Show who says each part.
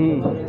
Speaker 1: 嗯。